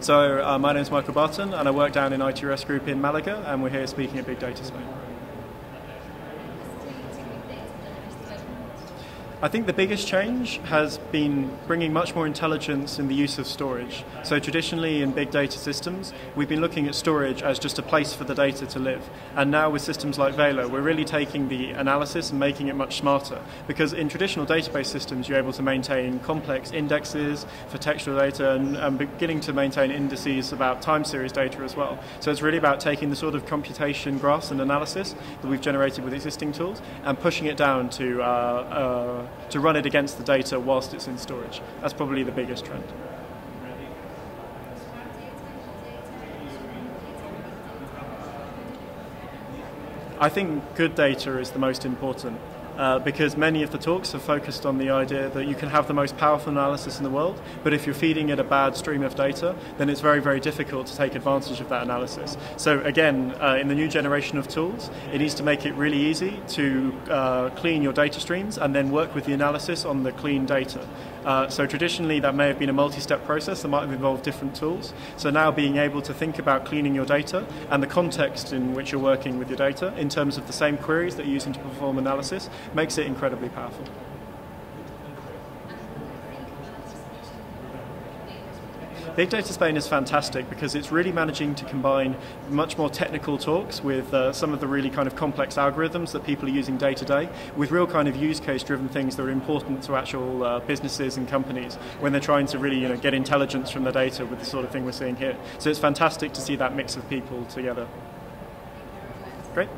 So uh, my name is Michael Barton and I work down in ITRS Group in Malaga and we're here speaking at Big Data Spain. I think the biggest change has been bringing much more intelligence in the use of storage. So, traditionally in big data systems, we've been looking at storage as just a place for the data to live. And now, with systems like Velo, we're really taking the analysis and making it much smarter. Because in traditional database systems, you're able to maintain complex indexes for textual data and, and beginning to maintain indices about time series data as well. So, it's really about taking the sort of computation graphs and analysis that we've generated with existing tools and pushing it down to uh, uh, to run it against the data whilst it's in storage. That's probably the biggest trend. I think good data is the most important uh, because many of the talks have focused on the idea that you can have the most powerful analysis in the world, but if you're feeding it a bad stream of data, then it's very, very difficult to take advantage of that analysis. So, again, uh, in the new generation of tools, it needs to make it really easy to uh, clean your data streams and then work with the analysis on the clean data. Uh, so traditionally that may have been a multi-step process that might have involved different tools. So now being able to think about cleaning your data and the context in which you're working with your data in terms of the same queries that you're using to perform analysis makes it incredibly powerful. Big Data Spain is fantastic because it's really managing to combine much more technical talks with uh, some of the really kind of complex algorithms that people are using day to day with real kind of use case driven things that are important to actual uh, businesses and companies when they're trying to really you know, get intelligence from the data with the sort of thing we're seeing here. So it's fantastic to see that mix of people together. Great.